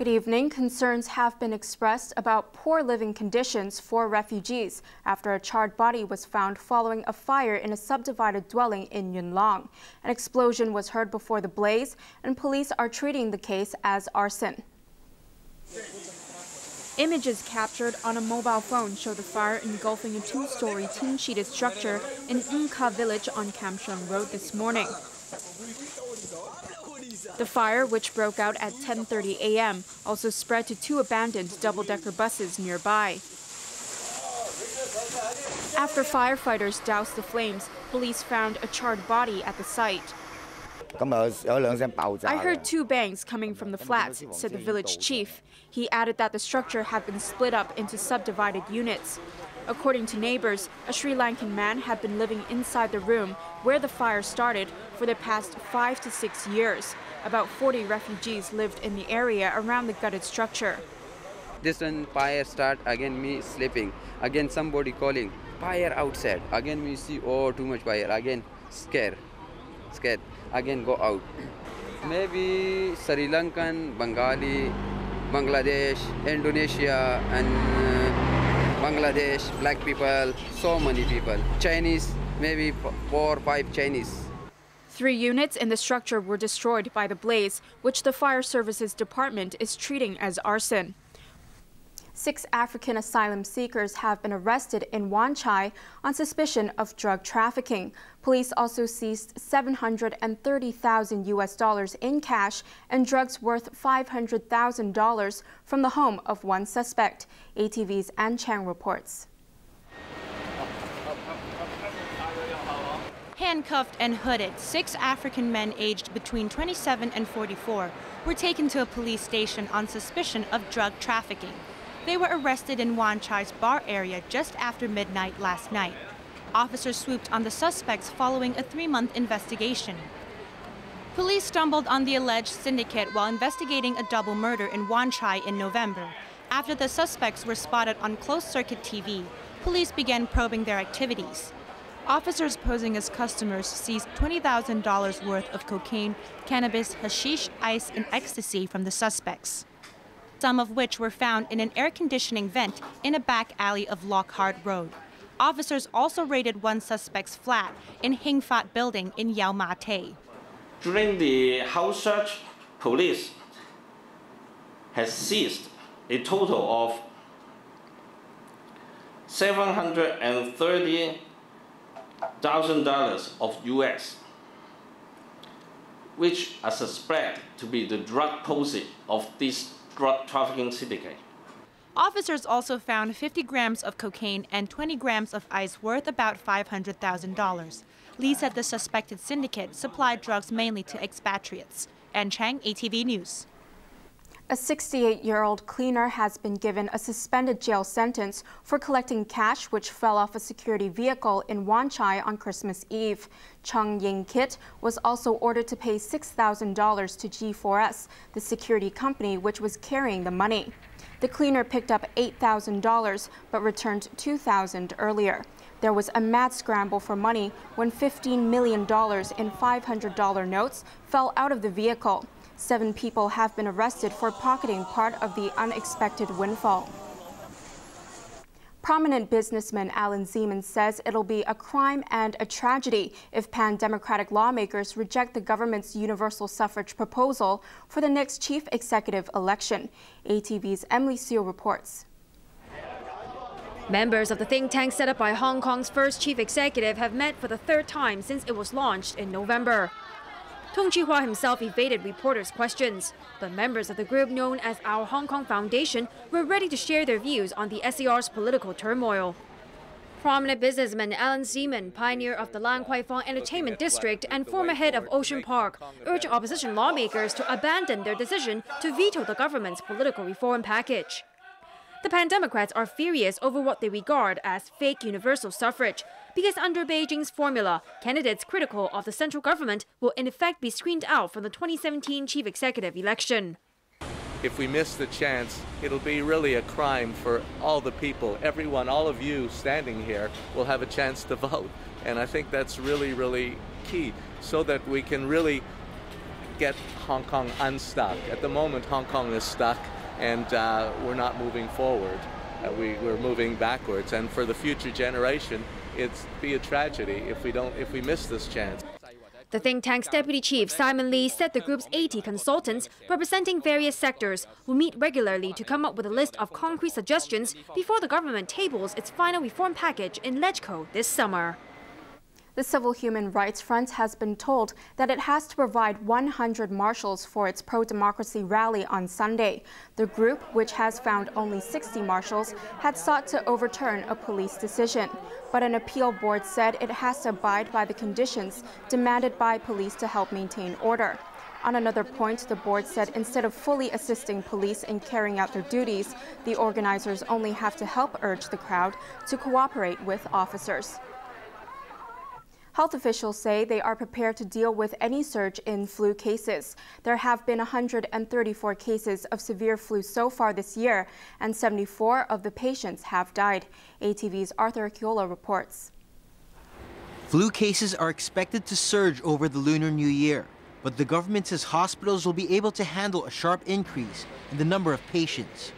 Good evening. Concerns have been expressed about poor living conditions for refugees after a charred body was found following a fire in a subdivided dwelling in Yuen Long. An explosion was heard before the blaze, and police are treating the case as arson. Images captured on a mobile phone show the fire engulfing a two-story tin-sheeted structure in Unka village on Kam Road this morning. The fire, which broke out at 10:30 a.m., also spread to two abandoned double-decker buses nearby. After firefighters doused the flames, police found a charred body at the site. I heard two bangs coming from the flats, said the village chief. He added that the structure had been split up into subdivided units. According to neighbors, a Sri Lankan man had been living inside the room where the fire started for the past five to six years. About 40 refugees lived in the area around the gutted structure. This one fire start, again me sleeping, again somebody calling, fire outside, again we see, oh too much fire, again scare, scared, again go out. Maybe Sri Lankan, Bengali, Bangladesh, Indonesia and uh, Bangladesh, black people, so many people. Chinese, maybe four or five Chinese. Three units in the structure were destroyed by the blaze, which the Fire Services Department is treating as arson. Six African asylum seekers have been arrested in Wan Chai on suspicion of drug trafficking. Police also seized 730,000 US dollars in cash and drugs worth $500,000 from the home of one suspect. ATV's An Chang reports. Handcuffed and hooded, six African men aged between 27 and 44 were taken to a police station on suspicion of drug trafficking. They were arrested in Wan Chai's bar area just after midnight last night. Officers swooped on the suspects following a three-month investigation. Police stumbled on the alleged syndicate while investigating a double murder in Wan Chai in November. After the suspects were spotted on closed-circuit TV, police began probing their activities. Officers posing as customers seized $20,000 worth of cocaine, cannabis, hashish, ice, and ecstasy from the suspects, some of which were found in an air conditioning vent in a back alley of Lockhart Road. Officers also raided one suspect's flat in Hing Fat building in Yau Ma Tei. During the house search, police has seized a total of 730 thousand dollars of US, which are suspected to be the drug proceeds of this drug trafficking syndicate. Officers also found 50 grams of cocaine and 20 grams of ice worth about $500,000. Lee said the suspected syndicate supplied drugs mainly to expatriates. An Chang, ATV News. A 68-year-old cleaner has been given a suspended jail sentence for collecting cash which fell off a security vehicle in Wan Chai on Christmas Eve. Chung Ying Kit was also ordered to pay $6,000 to G4S, the security company which was carrying the money. The cleaner picked up $8,000 but returned 2,000 earlier. There was a mad scramble for money when $15 million in $500 notes fell out of the vehicle. Seven people have been arrested for pocketing part of the unexpected windfall. Prominent businessman Alan Zeman says it'll be a crime and a tragedy if pan-democratic lawmakers reject the government's universal suffrage proposal for the next chief executive election. ATV's Emily Seo reports. Members of the think tank set up by Hong Kong's first chief executive have met for the third time since it was launched in November. Tung Chee-hwa himself evaded reporters' questions, but members of the group known as Our Hong Kong Foundation were ready to share their views on the SAR's political turmoil. Prominent businessman Alan Zeman, pioneer of the Lan Kwai Fong Entertainment District and former head of Ocean Park, urged opposition lawmakers to abandon their decision to veto the government's political reform package. The pan-democrats are furious over what they regard as fake universal suffrage, because under Beijing's formula, candidates critical of the central government will in effect be screened out from the 2017 chief executive election. If we miss the chance, it'll be really a crime for all the people. Everyone, all of you standing here, will have a chance to vote. And I think that's really, really key so that we can really get Hong Kong unstuck. At the moment, Hong Kong is stuck and uh, we're not moving forward. Uh, we, we're moving backwards. And for the future generation, it's be a tragedy if we don't if we miss this chance. The think tank's deputy chief Simon Lee said the group's 80 consultants representing various sectors will meet regularly to come up with a list of concrete suggestions before the government tables its final reform package in LegCo this summer. The Civil Human Rights Front has been told that it has to provide 100 marshals for its pro-democracy rally on Sunday. The group, which has found only 60 marshals, had sought to overturn a police decision. But an appeal board said it has to abide by the conditions demanded by police to help maintain order. On another point, the board said instead of fully assisting police in carrying out their duties, the organizers only have to help urge the crowd to cooperate with officers. Health officials say they are prepared to deal with any surge in flu cases. There have been 134 cases of severe flu so far this year, and 74 of the patients have died. ATV's Arthur Akiola reports. Flu cases are expected to surge over the Lunar New Year, but the government says hospitals will be able to handle a sharp increase in the number of patients.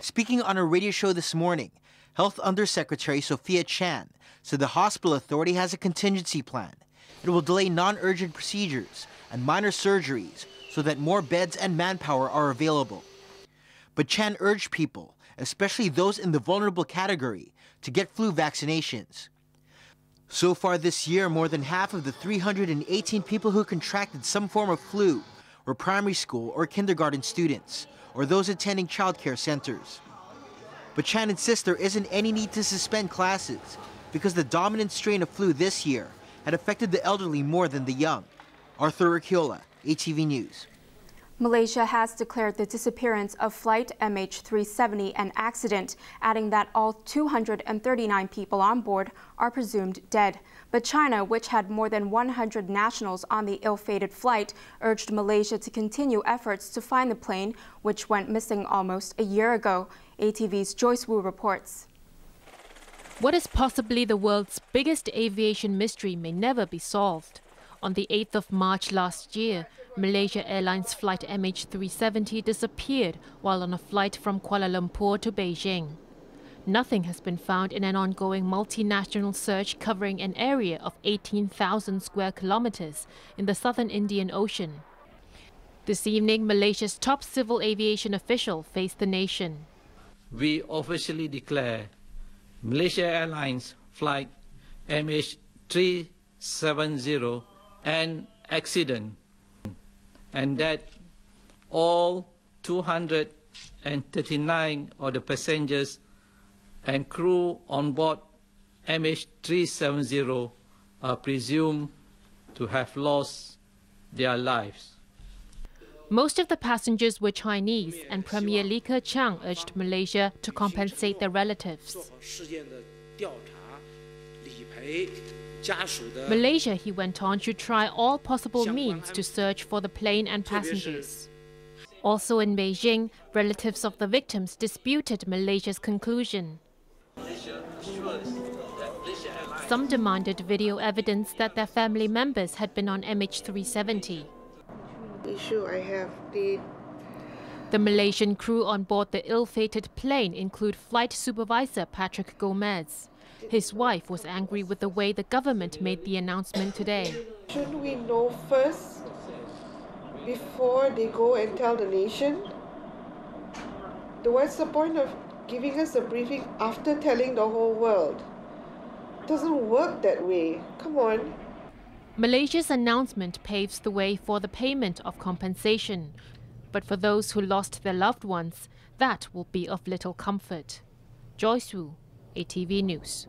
Speaking on a radio show this morning, Health Undersecretary Sophia Chan said the hospital authority has a contingency plan. It will delay non-urgent procedures and minor surgeries so that more beds and manpower are available. But Chan urged people, especially those in the vulnerable category, to get flu vaccinations. So far this year, more than half of the 318 people who contracted some form of flu were primary school or kindergarten students, or those attending childcare centers. But Chan insists there isn't any need to suspend classes because the dominant strain of flu this year had affected the elderly more than the young. Arthur Akiola, ATV News. Malaysia has declared the disappearance of flight MH370 an accident, adding that all 239 people on board are presumed dead. But China, which had more than 100 nationals on the ill-fated flight, urged Malaysia to continue efforts to find the plane, which went missing almost a year ago. ATV's Joyce Wu reports. What is possibly the world's biggest aviation mystery may never be solved. On the 8th of March last year, Malaysia Airlines flight MH370 disappeared while on a flight from Kuala Lumpur to Beijing. Nothing has been found in an ongoing multinational search covering an area of 18,000 square kilometers in the southern Indian Ocean. This evening, Malaysia's top civil aviation official faced the nation. We officially declare Malaysia Airlines flight MH370 an accident and that all 239 of the passengers and crew on board MH370 are presumed to have lost their lives. Most of the passengers were Chinese, and Premier Li Keqiang urged Malaysia to compensate their relatives. Malaysia, he went on, should try all possible means to search for the plane and passengers. Also in Beijing, relatives of the victims disputed Malaysia's conclusion. Some demanded video evidence that their family members had been on MH370. Issue I have the the Malaysian crew on board the ill-fated plane include flight supervisor Patrick Gomes. His wife was angry with the way the government made the announcement today. Shouldn't we know first before they go and tell the nation? What's the point of giving us a briefing after telling the whole world? It doesn't work that way. Come on. Malaysia's announcement paves the way for the payment of compensation. But for those who lost their loved ones, that will be of little comfort. Joyce Wu, ATV News.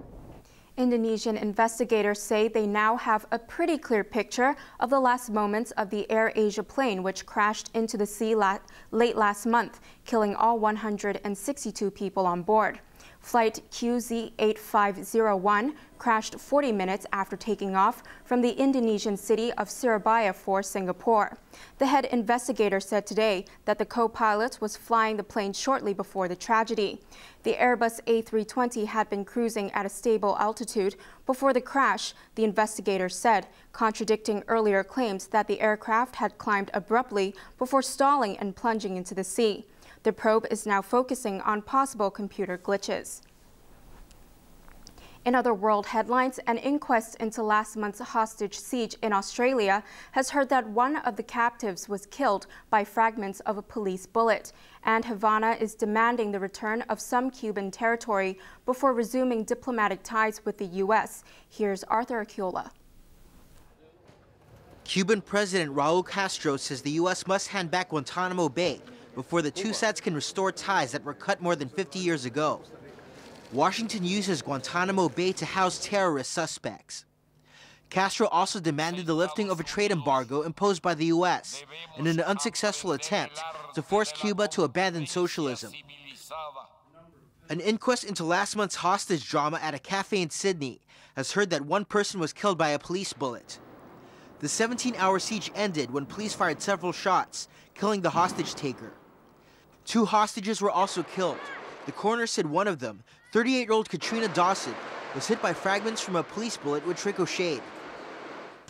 Indonesian investigators say they now have a pretty clear picture of the last moments of the Air Asia plane which crashed into the sea la late last month, killing all 162 people on board. Flight QZ8501 crashed 40 minutes after taking off from the Indonesian city of Surabaya for Singapore. The head investigator said today that the co-pilot was flying the plane shortly before the tragedy. The Airbus A320 had been cruising at a stable altitude before the crash, the investigator said, contradicting earlier claims that the aircraft had climbed abruptly before stalling and plunging into the sea. The probe is now focusing on possible computer glitches. In other world headlines, an inquest into last month's hostage siege in Australia has heard that one of the captives was killed by fragments of a police bullet. And Havana is demanding the return of some Cuban territory before resuming diplomatic ties with the U.S. Here's Arthur Acula. Cuban President Raul Castro says the U.S. must hand back Guantanamo Bay before the two sides can restore ties that were cut more than 50 years ago. Washington uses Guantanamo Bay to house terrorist suspects. Castro also demanded the lifting of a trade embargo imposed by the U.S. in an unsuccessful attempt to force Cuba to abandon socialism. An inquest into last month's hostage drama at a cafe in Sydney has heard that one person was killed by a police bullet. The 17 hour siege ended when police fired several shots, killing the hostage taker. Two hostages were also killed. The coroner said one of them, 38-year-old Katrina Dawson, was hit by fragments from a police bullet which ricocheted.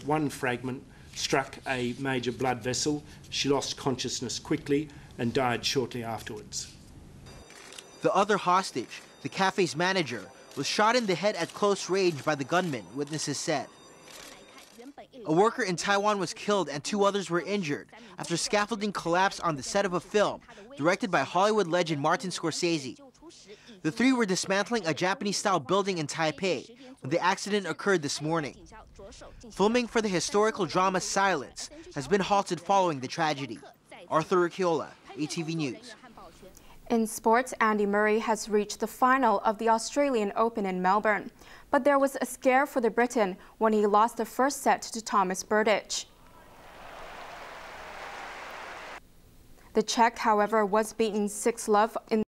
One fragment struck a major blood vessel. She lost consciousness quickly and died shortly afterwards. The other hostage, the cafe's manager, was shot in the head at close range by the gunman, witnesses said. A worker in Taiwan was killed and two others were injured after scaffolding collapsed on the set of a film directed by Hollywood legend Martin Scorsese. The three were dismantling a Japanese-style building in Taipei when the accident occurred this morning. Filming for the historical drama Silence has been halted following the tragedy. Arthur Urquiola, ATV News. In sports, Andy Murray has reached the final of the Australian Open in Melbourne. But there was a scare for the Briton when he lost the first set to Thomas Berdych. The Czech, however, was beaten 6-love in